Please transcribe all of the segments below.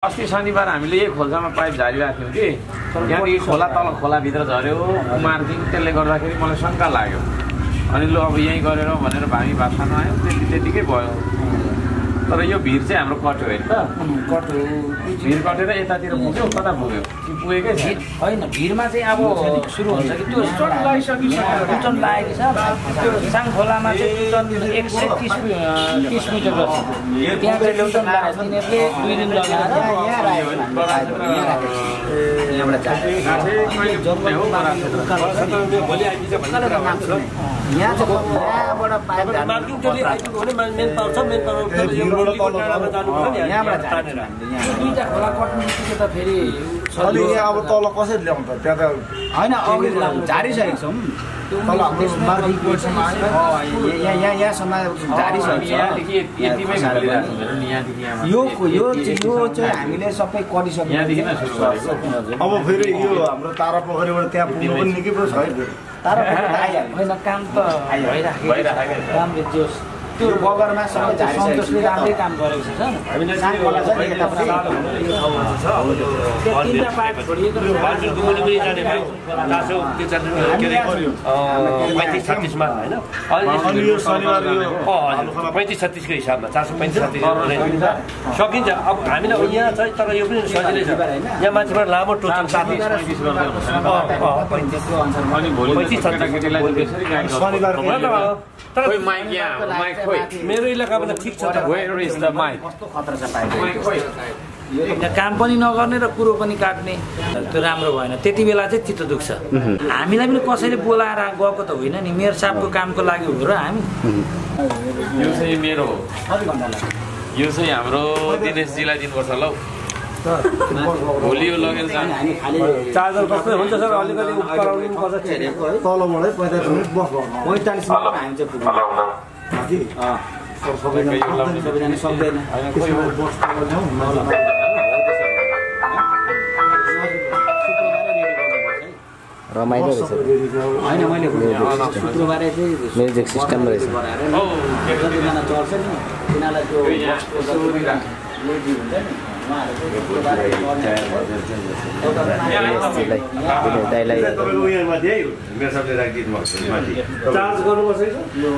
अस्ति शनिबार हामीले यही खोल्सामा पाइप झारिरहेको थियौँ कि। यहाँदेखि खोला तल खोलाभित्र झऱ्यो कुमारदेखि त्यसले गर्दाखेरि मलाई शङ्का लाग्यो। अनि लु अब यहीँ गरेर भनेर हामी भाषामा आयो त्यति त्यतिकै भयो। तर यो भिर चाहिँ हाम्रो कट्यो होइन। त कटो भिर कटेर यतातिर पुग्यो कता पुग्यो? कि पुगेकै छैन? होइन भिरमा चाहिँ अब सुरु हुन्छ कि? त्यो टुचन लगाइसकिसक्यो। टुचन लागेको छ। त्यो साङ खोलामा चाहिँ टुचन एक सय तिस तिस मिटर जस्तो त्यहाँ चाहिँ टुचन लगाएको तिनीहरूले दुई दिन लगाएर। यहाँ चाहिँ यहाँबाट पाइप यहाँबाट झार्छ दुईवटा खोला कट्नु बित्तिकै त फेरि अनि यहाँ अब तल कसरी ल्याउनु त? त्यहाँ त होइन अघि झारिसकेको छौँ। तल हाम्रो यहाँ यहाँ यहाँसम्म झारिसकेको यो यो चाहिँ हामीले सबै गरिसक्यौँ अब फेरि यो हाम्रो तारा पोखरीबाट त्यहाँ पुग्नु पनि निकै पो छ है फेरि तर आइहाल्यो होइन काम त भइराखेको। राम्रै जोस् त्यो बगरमा सबै सन्तोषले राम्रै काम गरेको छ। पैँतिस छत्तिसमा होइन? अनि यो शनिबार यो पैँतिस छत्तिसको हिसाबमा चार सय पैँतिस छत्तिस सकिन्छ। अब हामीलाई यहाँ चाहिँ तर यो पनि सजिलै छ। यहाँ मान्छेबाट लामो टोचन पैँतिस छत्तिस। मेरो इलाकामा त ठिक छ कस्तो खतरा काम पनि नगर्ने र कुरो पनि काट्ने त्यो राम्रो भएन त्यति बेला चाहिँ चित्त दुख्छ हामीलाई पनि कसैले बोलाएर गएको त होइन नि मेयर साहबको कामको लागि हो र हामी यो चाहिँ मेरो हो यो चाहिँ हाम्रो दिनेशजीलाई दिनुपर्छ ल हौ। भोलि यो लगेर जानु हामी खालि चार्जर कस्तो हुन्छ सर अलिकति पैँतालिस सबैजना सक्दैन रमाइलो रहेछ होइन मैले शुक्रबारे चाहिँ म्युजिक सिस्टम रहेछ जतिजना चढ्छ नि तिनीहरूलाई त्यो यो यहाँ बसको जति लेडी हुन्छ नि उहाँहरू चाहिँ शुक्रबारे चढ्ने यसलाई दाइलाई तपाईँको उयो माथि है मेरो सबले छ माथि चार्ज? यो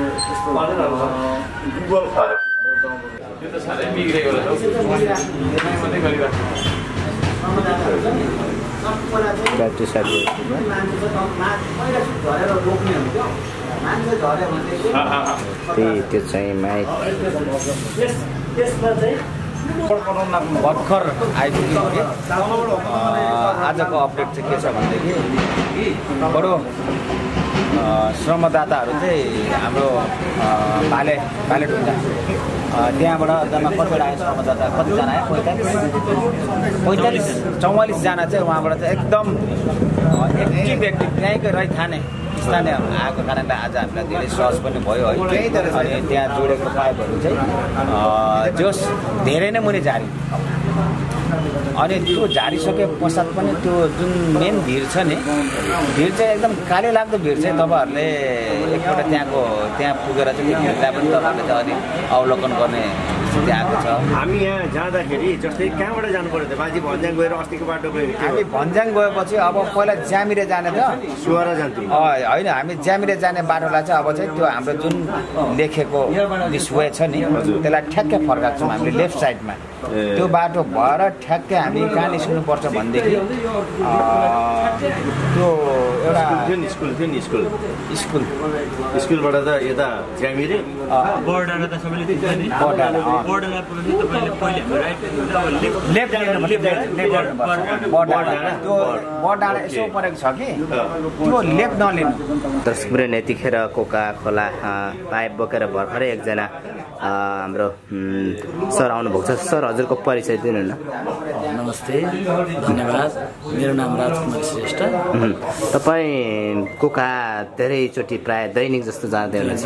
त्यही त्यो चाहिँ माइक भर्खर आइपुग्यो कि आजको अपडेट चाहिँ के छ भनेदेखि बडो श्रमदाताहरू चाहिँ हाम्रो भाले भाले ढुङ्गा। त्यहाँबाट जम्मा कतिवटा आयो श्रमदाता? कतिजना आयो? पैँतालिस। पैँतालिस चौवालिसजना चाहिँ उहाँबाट चाहिँ एकदम एक्टिभ एक्टिभ त्यहीँकै रहिथाने। स्थानीयहरू आएको कारणले आज हामीलाई धेरै सहज पनि भयो है। अनि त्यहाँ जोडेको पाइपहरू चाहिँ जोस धेरै नै मुनि झारी। अनि त्यो झारिसके पश्चात पनि त्यो जुन मेन भिड छ नि भिड चाहिँ एकदम काले लाग्दो भिड चाहिँ तपाईँहरूले एकपल्ट त्यहाँको त्यहाँ पुगेर चाहिँ त्यो भिडलाई पनि तपाईँहरूले चाहिँ अलिक अवलोकन गर्ने आएको छ। हामी यहाँ जाँदाखेरि जस्तै कहाँबाट जानु पर्यो त? बाजी भन्ज्याङ गएर अस्तिको बाटो गयो हामी भन्ज्याङ गएपछि अब पहिला ज्यामिरे जाने त। सुवारा जान्थ्यौँ। होइन हामी ज्यामिरे जाने बाटोलाई चाहिँ अब चाहिँ त्यो हाम्रो जुन लेखेको दिस वे छ नि त्यसलाई ठ्याक्कै फर्काएको छौँ हामीले लेफ्ट साइडमा। त्यो बाटो भएर ठ्याक्कै हामी कहाँ निस्किनुपर्छ भनेदेखि अँ, त्यो एउटा थियो नि स्कुल थियो नि स्कुल। स्कुल। स्कुलबाट त यता ज्यामिरे बर्डर त सबैले। बडाँडा यसो परेको छ कि? त्यो नलिनु। यतिखेर कोका खोला पाइप बोकेर भर्खरै एकजना हाम्रो सर आउनुभएको छ। सर हजुरको परिचय दिनु न। नमस्ते धन्यवाद। मेरो नाम राजकुमार श्रेष्ठ। उम्, तपाईँ कोका धेरैचोटि प्राय दैनिक जस्तो जाँदै हुनुहुन्छ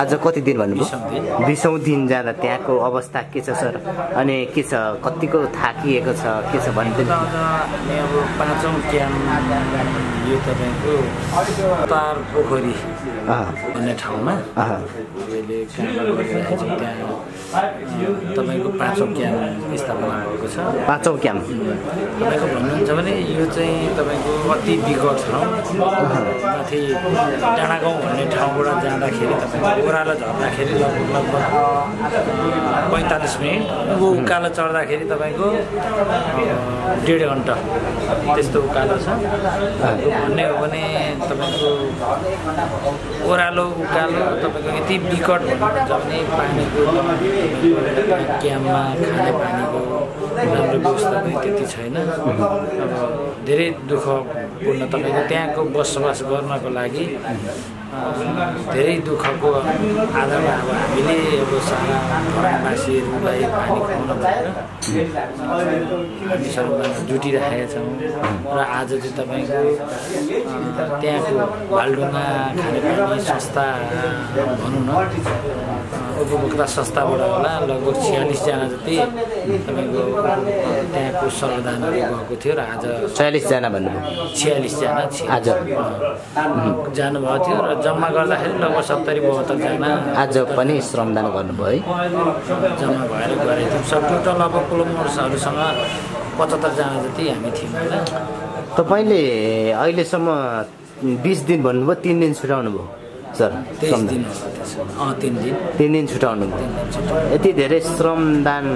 आज कति दिन भन्नुभयो? बिसौँ दिन। जाँदा त्यहाँको अवस्था के छ सर? अनि के छ कतिको थाकिएको छ के छ भन्दै त आज हामी अब पाँचौँ क्याम्प यो तपाईँको तार पोखरी। भन्ने ठाउँमा। अँ, अहिले काम गरिरहेको छौँ त्यहाँ तपाईँको पाँचौँ क्याम्प स्थापना भएको छ। पाँचौँ क्याम्प तपाईँको भन्नुहुन्छ भने यो चाहिँ तपाईँको अति विकट ठाउँ। माथि डाँडागाउँ भन्ने ठाउँबाट जाँदाखेरि तपाईँको ओह्रालो झर्दाखेरि लगभग लगभग पैँतालिस मिनट। ऊ उकालो चढ्दाखेरि तपाईँको डेढ घन्टा त्यस्तो उकालो छ। भन्ने हो भने तपाईँको ओह्रालो उकालो तपाईँको यति विकट भन्नुहुन्छ भने पानीको क्याम्पमा खाने पानीको राम्रो व्यवस्था पनि त्यति छैन। अब धेरै दुःखपूर्ण तपाईँको त्यहाँको बसोबास गर्नको लागि धेरै दुःखको आधारमा अब हामीले अब सारा पानी खुवाउन भनेर हामी सबैजना जुटिराखेका छौँ। र आज चाहिँ तपाईँको त्यहाँको बालडुङ्गा खानेपानी संस्था भनौँ न उपभोक्ता संस्थाबाट होला लगभग छ्यालिसजना जति तपाईँको त्यहाँको सरदानहरू गएको थियो र आज छयालिसजना भन्नुभयो छ्यालिसजना आज। जानुभएको थियो र जम्मा गर्दाखेरि लगभग सत्तरी बहत्तरजना आज पनि श्रमदान गर्नुभयो है। जम्मा भएर गरेको थियौँ। सब टोटल अब प्रोमोटर्सहरूसँग पचहत्तरजना जति हामी थियौँ होइन। तपाईँले अहिलेसम्म बिस दिन भन्नुभयो तिन दिन छुटाउनु भयो सर तिन दिन। तिन दिन छुटाउनु भयो। यति धेरै श्रमदान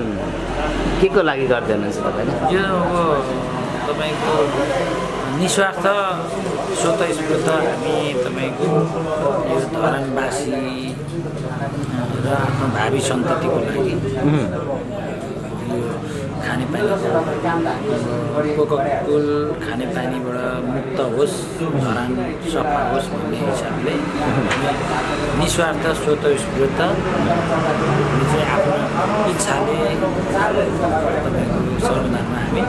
के को लागि गर्दै हुनुहुन्छ तपाईँले? यो अब तपाईँको निस्वार्थ स्वत स्फूर्त हामी तपाईँको यो धरानवासी र आफ्नो भावी सन्ततिको लागि खानेपानी कोककुल खानेपानीबाट मुक्त होस् धरान सफा होस् भन्ने हिसाबले निस्वार्थ स्वत स्फूर्त हामी चाहिँ आफ्नो इच्छाले तपाईँको सर्वधानमा हामी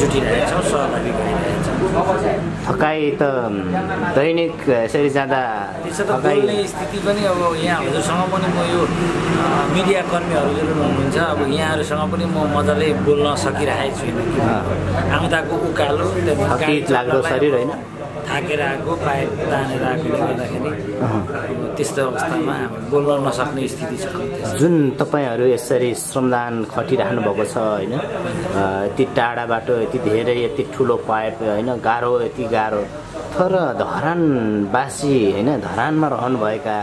जुटिरहेका छौँ सहभागी भइरहेका छौँ थकाइ त दैनिक यसरी जाँदा त्यसो त बोल्ने स्थिति पनि अब यहाँ हजुरसँग पनि म यो अ, मिडिया कर्मीहरू जुन हुनुहुन्छ अब यहाँहरूसँग पनि म मजाले बोल्न सकिरहेको छुइनँ आउँदाको उकालो लाग्दो शरीर होइन थाकेर आएको पाइप तानेर आएकोले गर्दाखेरि त्यस्तो अवस्थामा बोल्न नसक्ने स्थिति छ। जुन तपाईँहरू यसरी श्रमदान खटिराख्नु भएको छ होइन यति टाढा बाटो यति धेरै यति ठुलो पाइप होइन गाह्रो यति गाह्रो तर धरानवासी होइन धरानमा रहनुभएका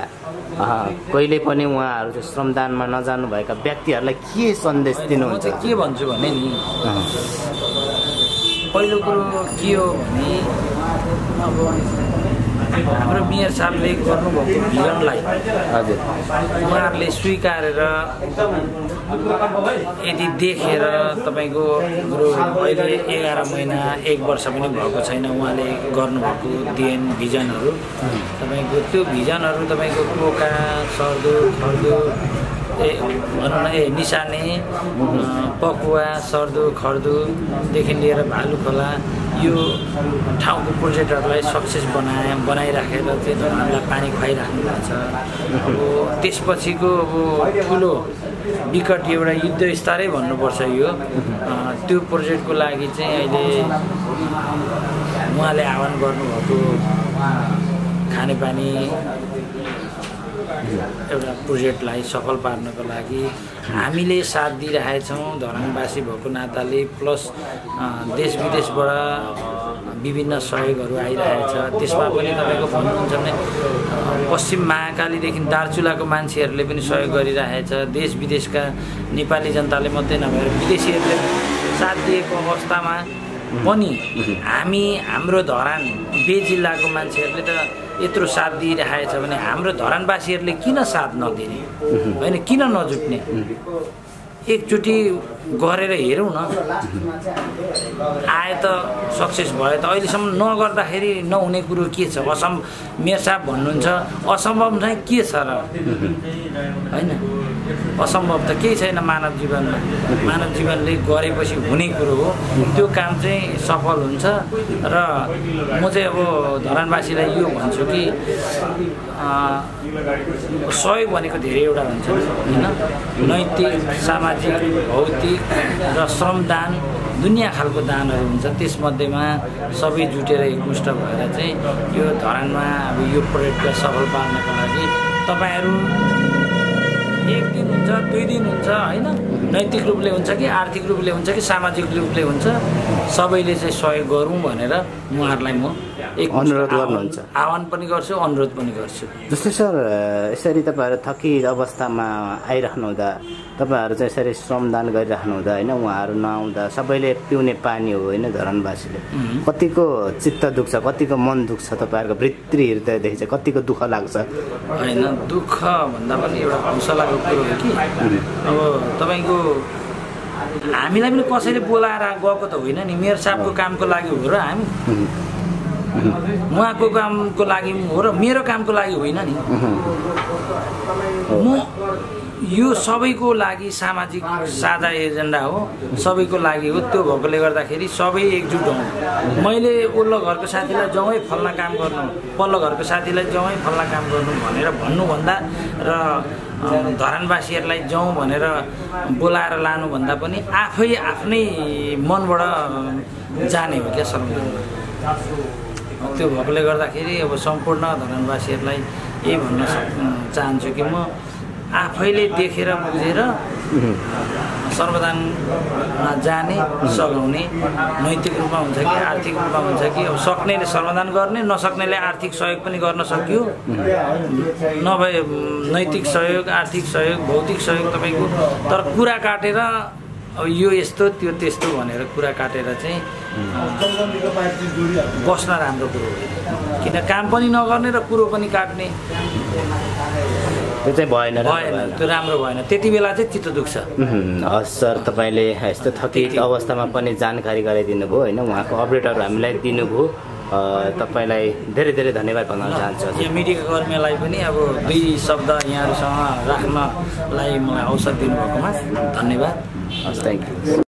कहिले पनि उहाँहरू चाहिँ श्रमदानमा नजानुभएका व्यक्तिहरूलाई के सन्देश दिनुहुन्छ? के भन्छु भने नि पहिलो कुरो के हो भने अब हाम्रो मेयर साहबले गर्नुभएको भिजनलाई हजुर। उहाँहरूले स्वीकारेर यदि देखेर तपाईँको कुरो अहिले एघार महिना एक वर्ष पनि भएको छैन उहाँले गर्नुभएको देन भिजनहरू तपाईँको त्यो भिजनहरू तपाईँको कोका सर्दो खर्दो ए भनौँ न ए निसाने पकुवा सर्दो खर्दोदेखि लिएर भालु खोला यो ठाउँको प्रोजेक्टहरूलाई सक्सेस बनाए बनाइराखेर चाहिँ धरानलाई पानी खुवाइराख्नु भएको छ। अब त्यसपछिको अब ठुलो विकट एउटा युद्ध स्तरै भन्नुपर्छ यो। त्यो प्रोजेक्टको लागि चाहिँ अहिले उहाँले आह्वान गर्नुभएको खानेपानी एउटा प्रोजेक्टलाई सफल पार्नको लागि हामीले साथ दिइरहेछौँ धरानवासी भएको नाताले प्लस देश विदेशबाट विभिन्न सहयोगहरू आइरहेछ त्यसमा पनि तपाईँको भन्नुहुन्छ भने पश्चिम महाकालीदेखि दार्चुलाको मान्छेहरूले पनि सहयोग गरिरहेछ देश विदेशका नेपाली जनताले मात्रै नभएर विदेशीहरूले साथ दिएको अवस्थामा पनि हामी हाम्रो धरान बे जिल्लाको मान्छेहरूले त यत्रो साथ दिइरहेछ भने हाम्रो धरानवासीहरूले किन साथ नदिने? होइन किन नजुट्ने? एकचोटि गरेर हेरौँ न। आए त सक्सेस भयो त। अहिलेसम्म नगर्दाखेरि नहुने कुरो के छ? असम साहब भन्नुहुन्छ असम्भव चाहिँ के छ र? होइन? असम्भव त केही छैन मानव जीवनमा। मानव जीवनले गरेपछि हुने कुरो हो। त्यो काम चाहिँ सफल हुन्छ र म चाहिँ अब धरानवासीलाई यो भन्छु कि सहयोग भनेको धेरैवटा हुन्छ होइन? नैतिक सामाजिक भौतिक र श्रमदान दुनियाँ खालको दानहरू हुन्छ। त्यसमध्येमा सबै जुटेर एकमुष्ट भएर चाहिँ यो धरानमा अब यो प्रोजेक्टलाई सफल पार्नको लागि तपाईँहरू एक दिन हुन्छ दुई दिन हुन्छ होइन? नैतिक रूपले हुन्छ कि आर्थिक रूपले हुन्छ कि सामाजिक रूपले हुन्छ? सबैले चाहिँ सहयोग गरौँ भनेर उहाँहरूलाई म एक अनुरोध गर्नुहुन्छ। आह्वान पनि गर्छु अनुरोध पनि गर्छु। जस्तै सर यसरी तपाईँहरू थकित अवस्थामा आइराख्नु हुँदा तपाईँहरू चाहिँ यसरी श्रमदान गरिराख्नु हुँदा होइन उहाँहरू नआउँदा सबैले पिउने पानी हो होइन धरानवासीले। कतिको चित्त दुख्छ कतिको मन दुख्छ तपाईँहरूको भित्री हृदयदेखि चाहिँ कतिको दुःख लाग्छ? होइन दुःख भन्दा पनि एउटा हौसलाको कुरो हो कि। अब तपाईँको हामीलाई पनि कसैले बोलाएर गएको त होइन नि मेरो साहबको कामको लागि हो र हामी। उहाँको कामको लागि हो र मेरो कामको लागि होइन नि। म यो सबैको लागि सामाजिक साझा एजेन्डा हो सबैको लागि हो। त्यो भएकोले गर्दाखेरि सबै एकजुट हौँ। मैले ओल्लो घरको साथीलाई जाउँ है फल्ना काम गर्नु पल्लो घरको साथीलाई जाउँ है फल्ना काम गर्नु भनेर भन्नुभन्दा र धरानवासीहरूलाई जाउँ भनेर बोलाएर लानुभन्दा पनि आफै आफ्नै मनबाट जाने हो क्या सर्वजनमा त्यो भएकोले गर्दाखेरि अब सम्पूर्ण धरानवासीहरूलाई यही भन्न चाहन्छु कि म आफैले देखेर बुझेर सर्वदानमा जाने सघाउने नैतिक रूपमा हुन्छ कि आर्थिक रूपमा हुन्छ कि अब सक्नेले सर्वदान गर्ने नसक्नेले आर्थिक सहयोग पनि गर्न सक्यो। नभए नैतिक सहयोग आर्थिक सहयोग भौतिक सहयोग तपाईँको तर कुरा काटेर अब यो यस्तो त्यो त्यस्तो भनेर कुरा काटेर चाहिँ बस्न राम्रो कुरो होइन किन काम पनि नगर्ने र कुरो पनि काट्ने। त्यो चाहिँ भएन भएन त्यो राम्रो भएन। त्यति बेला चाहिँ चित्त दुख्छ। हस् सर तपाईँले यस्तो थकित अवस्थामा पनि जानकारी गराइदिनु भयो होइन? उहाँको अपडेटहरू हामीलाई दिनुभयो। तपाईँलाई धेरै धेरै धन्यवाद भन्न चाहन्छु यो मिडिया कर्मीलाई पनि अब दुई शब्द यहाँहरूसँग राख्नलाई मलाई अवसर दिनुभएकोमा धन्यवाद। हस् थ्याङ्क यू